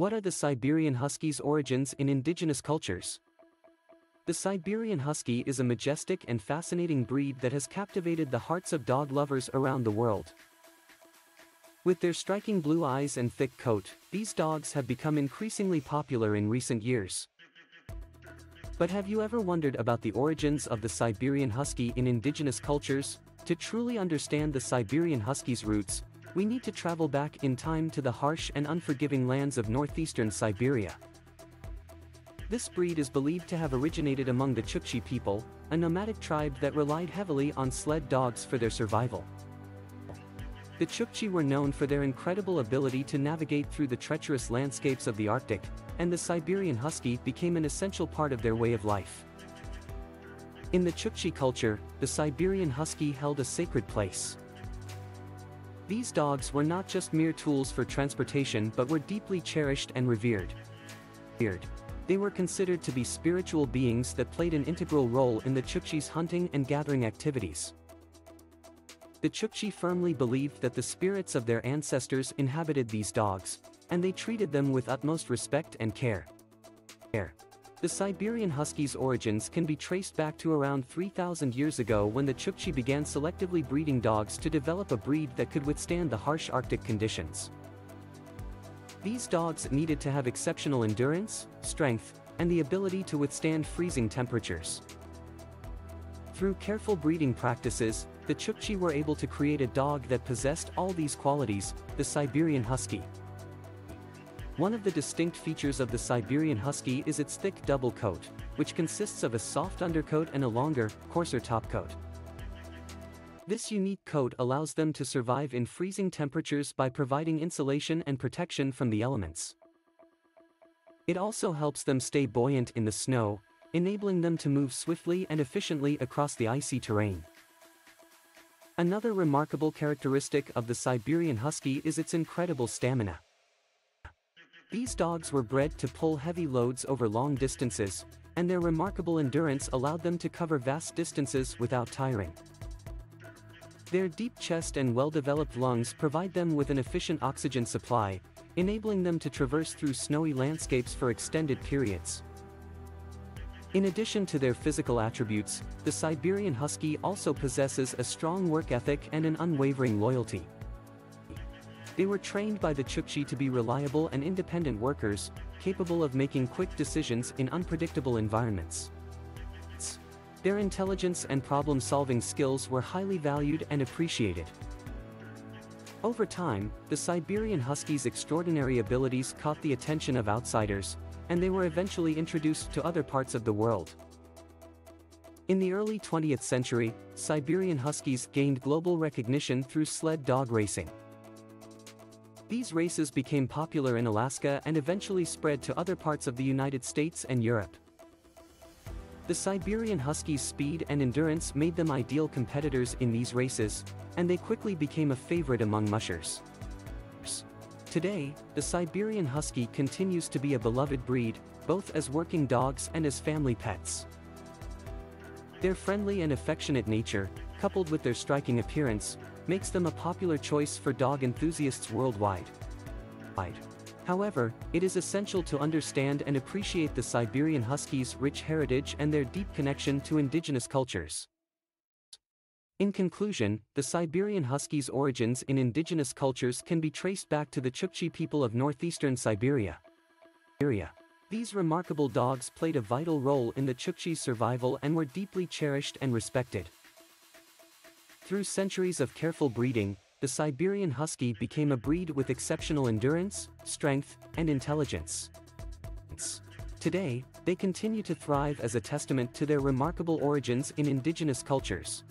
What are the Siberian Husky's origins in indigenous cultures? The Siberian Husky is a majestic and fascinating breed that has captivated the hearts of dog lovers around the world. With their striking blue eyes and thick coat, these dogs have become increasingly popular in recent years. But have you ever wondered about the origins of the Siberian Husky in indigenous cultures? To truly understand the Siberian Husky's roots, we need to travel back in time to the harsh and unforgiving lands of northeastern Siberia. This breed is believed to have originated among the Chukchi people, a nomadic tribe that relied heavily on sled dogs for their survival. The Chukchi were known for their incredible ability to navigate through the treacherous landscapes of the Arctic, and the Siberian Husky became an essential part of their way of life. In the Chukchi culture, the Siberian Husky held a sacred place. These dogs were not just mere tools for transportation but were deeply cherished and revered. They were considered to be spiritual beings that played an integral role in the Chukchi's hunting and gathering activities. The Chukchi firmly believed that the spirits of their ancestors inhabited these dogs, and they treated them with utmost respect and care. The Siberian Husky's origins can be traced back to around 3,000 years ago when the Chukchi began selectively breeding dogs to develop a breed that could withstand the harsh Arctic conditions. These dogs needed to have exceptional endurance, strength, and the ability to withstand freezing temperatures. Through careful breeding practices, the Chukchi were able to create a dog that possessed all these qualities, the Siberian Husky. One of the distinct features of the Siberian Husky is its thick double coat, which consists of a soft undercoat and a longer, coarser topcoat. This unique coat allows them to survive in freezing temperatures by providing insulation and protection from the elements. It also helps them stay buoyant in the snow, enabling them to move swiftly and efficiently across the icy terrain. Another remarkable characteristic of the Siberian Husky is its incredible stamina. These dogs were bred to pull heavy loads over long distances, and their remarkable endurance allowed them to cover vast distances without tiring. Their deep chest and well-developed lungs provide them with an efficient oxygen supply, enabling them to traverse through snowy landscapes for extended periods. In addition to their physical attributes, the Siberian Husky also possesses a strong work ethic and an unwavering loyalty. They were trained by the Chukchi to be reliable and independent workers, capable of making quick decisions in unpredictable environments. Their intelligence and problem-solving skills were highly valued and appreciated. Over time, the Siberian Husky's extraordinary abilities caught the attention of outsiders, and they were eventually introduced to other parts of the world. In the early 20th century, Siberian Huskies gained global recognition through sled dog racing. These races became popular in Alaska and eventually spread to other parts of the United States and Europe. The Siberian Huskies' speed and endurance made them ideal competitors in these races, and they quickly became a favorite among mushers. Today, the Siberian Husky continues to be a beloved breed, both as working dogs and as family pets. Their friendly and affectionate nature, coupled with their striking appearance, makes them a popular choice for dog enthusiasts worldwide. However, it is essential to understand and appreciate the Siberian Huskies' rich heritage and their deep connection to indigenous cultures. In conclusion, the Siberian Huskies' origins in indigenous cultures can be traced back to the Chukchi people of northeastern Siberia. These remarkable dogs played a vital role in the Chukchi's survival and were deeply cherished and respected. Through centuries of careful breeding, the Siberian Husky became a breed with exceptional endurance, strength, and intelligence. Today, they continue to thrive as a testament to their remarkable origins in indigenous cultures.